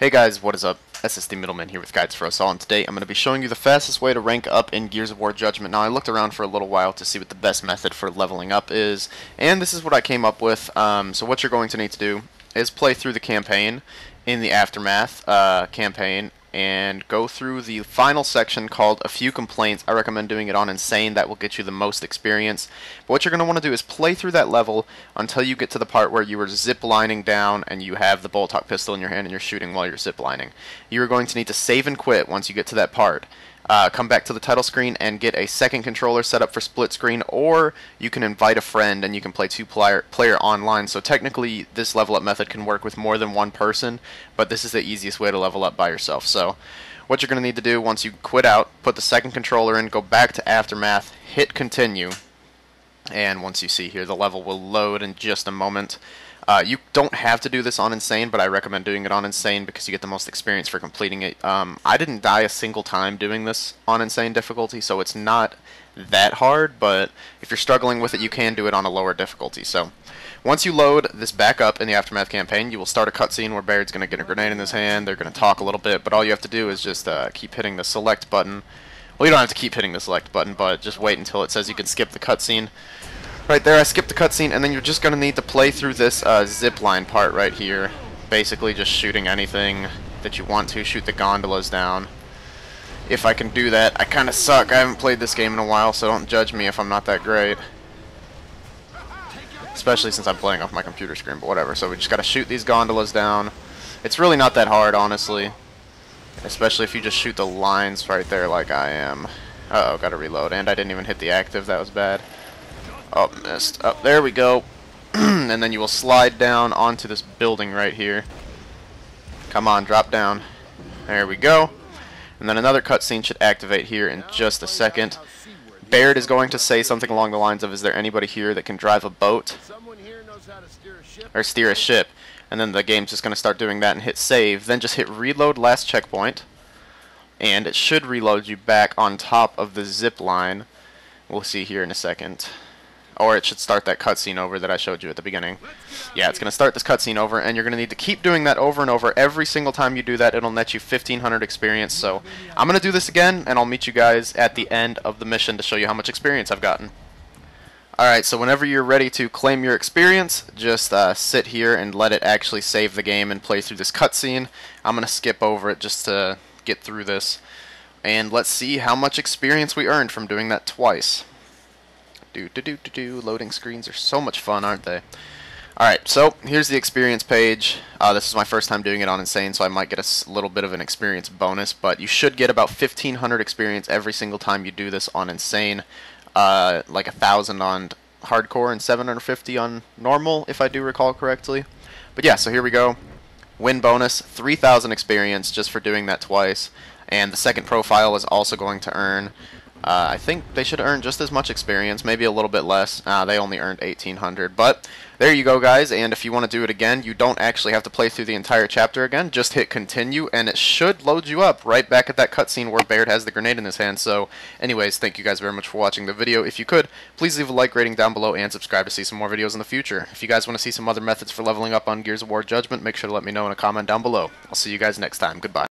Hey guys, what is up? SSD Middleman here with Guides for Us All, and today I'm going to be showing you the fastest way to rank up in Gears of War Judgment. Now, I looked around for a little while to see what the best method for leveling up is, and this is what I came up with. Um, so what you're going to need to do is play through the campaign in the Aftermath uh, campaign, and go through the final section called A Few Complaints. I recommend doing it on Insane. That will get you the most experience. But what you're going to want to do is play through that level until you get to the part where you are zip-lining down and you have the Boltok pistol in your hand and you're shooting while you're zip-lining. You are going to need to save and quit once you get to that part uh, come back to the title screen and get a second controller set up for split screen, or you can invite a friend and you can play two player, player online. So technically, this level up method can work with more than one person, but this is the easiest way to level up by yourself. So what you're going to need to do once you quit out, put the second controller in, go back to Aftermath, hit continue, and once you see here, the level will load in just a moment. Uh, you don't have to do this on Insane, but I recommend doing it on Insane because you get the most experience for completing it. Um, I didn't die a single time doing this on Insane difficulty, so it's not that hard, but if you're struggling with it, you can do it on a lower difficulty. So once you load this back up in the Aftermath campaign, you will start a cutscene where Baird's going to get a grenade in his hand, they're going to talk a little bit, but all you have to do is just uh, keep hitting the select button. Well, you don't have to keep hitting the select button, but just wait until it says you can skip the cutscene. Right there, I skipped the cutscene, and then you're just going to need to play through this uh, zip line part right here. Basically just shooting anything that you want to. Shoot the gondolas down. If I can do that. I kind of suck. I haven't played this game in a while, so don't judge me if I'm not that great. Especially since I'm playing off my computer screen, but whatever. So we just got to shoot these gondolas down. It's really not that hard, honestly. Especially if you just shoot the lines right there like I am. Uh oh gotta reload. And I didn't even hit the active. That was bad. Oh, missed. Up oh, there we go. and then you will slide down onto this building right here. Come on, drop down. There we go. And then another cutscene should activate here in just a second. Baird is going to say something along the lines of, is there anybody here that can drive a boat? Or steer a ship. And then the game's just going to start doing that and hit save. Then just hit reload last checkpoint. And it should reload you back on top of the zip line. We'll see here in a second. Or it should start that cutscene over that I showed you at the beginning. Yeah, it's going to start this cutscene over, and you're going to need to keep doing that over and over. Every single time you do that, it'll net you 1,500 experience. So I'm going to do this again, and I'll meet you guys at the end of the mission to show you how much experience I've gotten. Alright, so whenever you're ready to claim your experience, just uh, sit here and let it actually save the game and play through this cutscene. I'm going to skip over it just to get through this. And let's see how much experience we earned from doing that twice. Do do do do do. Loading screens are so much fun, aren't they? Alright, so here's the experience page. Uh, this is my first time doing it on Insane, so I might get a little bit of an experience bonus, but you should get about 1,500 experience every single time you do this on Insane. Uh, like a 1,000 on Hardcore and 750 on Normal, if I do recall correctly. But yeah, so here we go. Win bonus, 3,000 experience just for doing that twice. And the second profile is also going to earn uh, I think they should earn just as much experience, maybe a little bit less. Uh, they only earned 1800 But there you go, guys. And if you want to do it again, you don't actually have to play through the entire chapter again. Just hit continue, and it should load you up right back at that cutscene where Baird has the grenade in his hand. So, anyways, thank you guys very much for watching the video. If you could, please leave a like rating down below and subscribe to see some more videos in the future. If you guys want to see some other methods for leveling up on Gears of War Judgment, make sure to let me know in a comment down below. I'll see you guys next time. Goodbye.